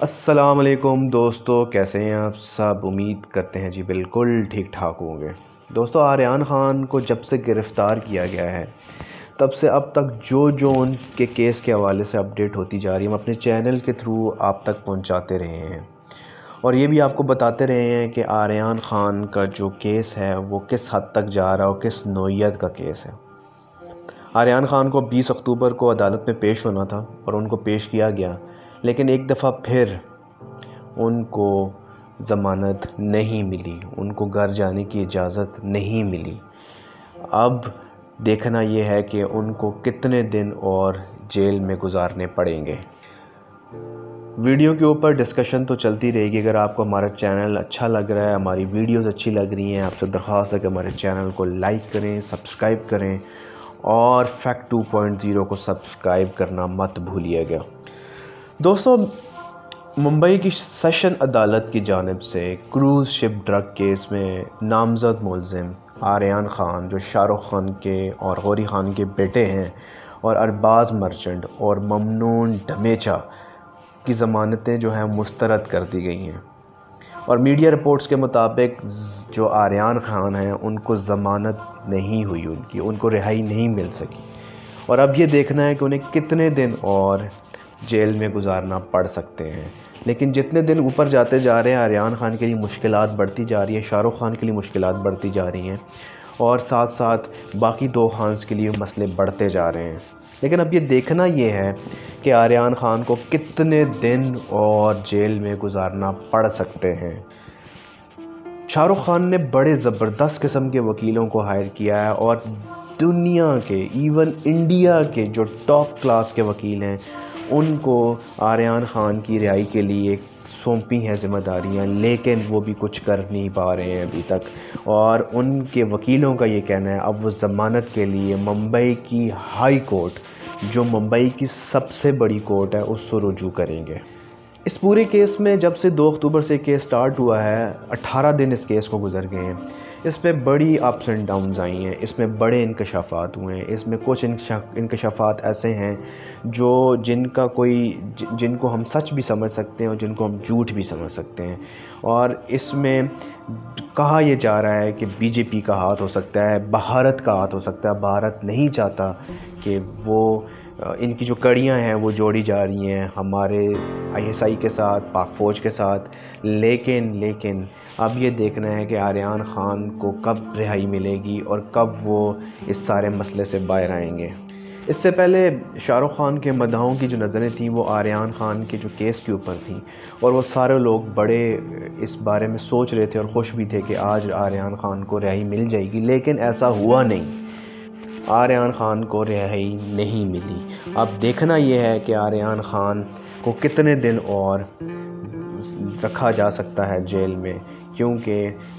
असलकुम दोस्तों, कैसे हैं आप सब? उम्मीद करते हैं जी बिल्कुल ठीक ठाक होंगे। दोस्तों, आर्यन ख़ान को जब से गिरफ़्तार किया गया है, तब से अब तक जो जो उनके केस के हवाले से अपडेट होती जा रही है, हम अपने चैनल के थ्रू आप तक पहुंचाते रहे हैं। और ये भी आपको बताते रहे हैं कि आर्यन ख़ान का जो केस है, वो किस हद तक जा रहा है और किस नोयत का केस है। आर्यन ख़ान को 20 अक्टूबर को अदालत में पेश होना था और उनको पेश किया गया। लेकिन एक दफ़ा फिर उनको ज़मानत नहीं मिली, उनको घर जाने की इजाज़त नहीं मिली। अब देखना ये है कि उनको कितने दिन और जेल में गुजारने पड़ेंगे। वीडियो के ऊपर डिस्कशन तो चलती रहेगी। अगर आपको हमारा चैनल अच्छा लग रहा है, हमारी वीडियोस अच्छी लग रही हैं, आपसे दरख्वास्त है कि हमारे चैनल को लाइक करें, सब्सक्राइब करें और फैक्ट 2.0 को सब्सक्राइब करना मत भूलिएगा। दोस्तों, मुंबई की सेशन अदालत की जानब से क्रूज़ शिप ड्रग केस में नामजद मुलजिम आर्यान ख़ान, जो शाहरुख ख़ान के और गौरी ख़ान के बेटे हैं, और अरबाज मर्चेंट और ममनून डमेचा की ज़मानतें जो हैं, मुस्तरद कर दी गई हैं। और मीडिया रिपोर्ट्स के मुताबिक, जो आर्यान ख़ान हैं, उनको ज़मानत नहीं हुई उनकी, उनको रिहाई नहीं मिल सकी। और अब ये देखना है कि उन्हें कितने दिन और जेल में गुजारना पड़ सकते हैं। लेकिन जितने दिन ऊपर जाते जा रहे हैं, आर्यन खान के लिए मुश्किल बढ़ती जा रही है, शाहरुख खान के लिए मुश्किल बढ़ती जा रही हैं, और साथ साथ बाकी दो खान्स के लिए मसले बढ़ते जा रहे हैं। लेकिन अब ये देखना ये है कि आर्यन खान को कितने दिन और जेल में गुजारना पड़ सकते हैं। शाहरुख खान ने बड़े ज़बरदस्त किस्म के वकीलों को हायर किया है, और दुनिया के इवन इंडिया के जो टॉप क्लास के वकील हैं उनको आर्यन ख़ान की रिहाई के लिए सौंपी हैं ज़िम्मेदारियाँ, लेकिन वो भी कुछ कर नहीं पा रहे हैं अभी तक। और उनके वकीलों का ये कहना है, अब वो ज़मानत के लिए मुंबई की हाई कोर्ट, जो मुंबई की सबसे बड़ी कोर्ट है उससे रुजू करेंगे। इस पूरे केस में जब से 2 अक्टूबर से केस स्टार्ट हुआ है 18 दिन इस केस को गुजर गए हैं। इसमें बड़ी अप्स एंड डाउन्स आई हैं, इसमें बड़े इंकशाफात हुए हैं, इसमें कुछ इंकशाफात ऐसे हैं जो जिनका कोई जिनको हम सच भी समझ सकते हैं और जिनको हम झूठ भी समझ सकते हैं। और इसमें कहा यह जा रहा है कि बीजेपी का हाथ हो सकता है, भारत का हाथ हो सकता है, भारत नहीं चाहता कि वो इनकी जो कड़ियाँ हैं, वो जोड़ी जा रही हैं हमारे आईएसआई के साथ, पाक फ़ौज के साथ। लेकिन लेकिन, अब ये देखना है कि आर्यन ख़ान को कब रिहाई मिलेगी और कब वो इस सारे मसले से बाहर आएँगे। इससे पहले शाहरुख ख़ान के मदाहों की जो नज़रें थीं, वो आर्यन ख़ान के जो केस के ऊपर थी। और वो सारे लोग बड़े इस बारे में सोच रहे थे और खुश भी थे कि आज आर्यान ख़ान को रिहाई मिल जाएगी। लेकिन ऐसा हुआ नहीं। आर्यान ख़ान को रिहाई नहीं मिली। अब देखना यह है कि आर्यन ख़ान को कितने दिन और रखा जा सकता है जेल में, क्योंकि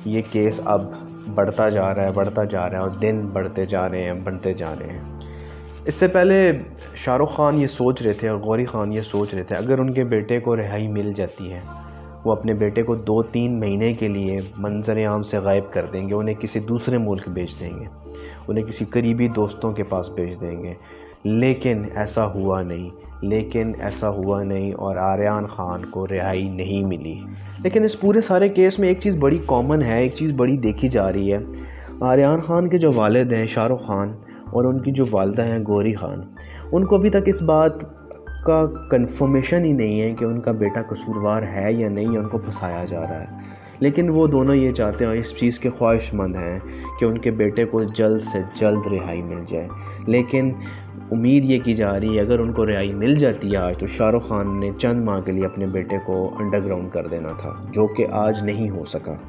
ये केस अब बढ़ता जा रहा है, बढ़ता जा रहा है और दिन बढ़ते जा रहे हैं, बढ़ते जा रहे हैं। इससे पहले शाहरुख ख़ान ये सोच रहे थे और गौरी ख़ान ये सोच रहे थे, अगर उनके बेटे को रिहाई मिल जाती है, वो अपने बेटे को दो तीन महीने के लिए मंजर आम से गायब कर देंगे, उन्हें किसी दूसरे मुल्क भेज देंगे। उन्हें किसी करीबी दोस्तों के पास भेज देंगे। लेकिन ऐसा हुआ नहीं। लेकिन ऐसा हुआ नहीं और आर्यन ख़ान को रिहाई नहीं मिली। लेकिन इस पूरे सारे केस में एक चीज़ बड़ी कॉमन है, एक चीज़ बड़ी देखी जा रही है। आर्यन ख़ान के जो वालद हैं शाहरुख ख़ान और उनकी जो वालदा हैं गौरी ख़ान, उनको अभी तक इस बात का कंफर्मेशन ही नहीं है कि उनका बेटा कसूरवार है या नहीं या उनको फंसाया जा रहा है। लेकिन वो दोनों ये चाहते हैं, इस चीज़ के ख्वाहिशमंद हैं कि उनके बेटे को जल्द से जल्द रिहाई मिल जाए। लेकिन उम्मीद ये की जा रही है, अगर उनको रिहाई मिल जाती है आज तो शाहरुख खान ने चंद माह के लिए अपने बेटे को अंडरग्राउंड कर देना था, जो कि आज नहीं हो सका।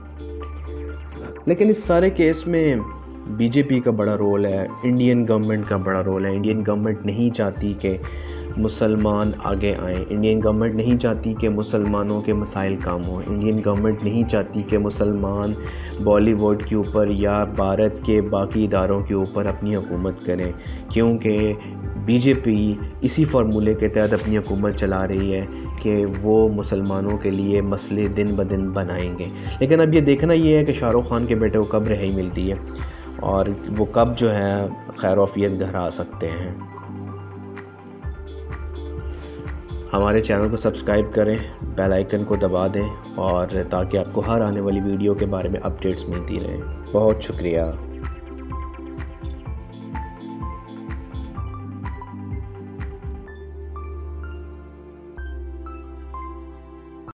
लेकिन इस सारे केस में बीजेपी का बड़ा रोल है इंडियन गवर्नमेंट का बड़ा रोल है। इंडियन गवर्नमेंट नहीं चाहती कि मुसलमान आगे आएँ। इंडियन गवर्नमेंट नहीं चाहती कि मुसलमानों के मसाइल काम हों। इंडियन गवर्नमेंट नहीं चाहती कि मुसलमान बॉलीवुड के ऊपर या भारत के बाकी इदारों के ऊपर अपनी हुकूमत करें। क्योंकि बीजेपी इसी फार्मूले के तहत अपनी हुकूमत चला रही है कि वो मुसलमानों के लिए मसले दिन ब दिन बनाएँगे। लेकिन अब ये देखना ये है कि शाहरुख खान के बेटे को कब रहाई मिलती है। और वो कब जो है खैर वफियत घर आ सकते हैं। हमारे चैनल को सब्सक्राइब करें, बेल आइकन को दबा दें और ताकि आपको हर आने वाली वीडियो के बारे में अपडेट्स मिलती रहें। बहुत शुक्रिया।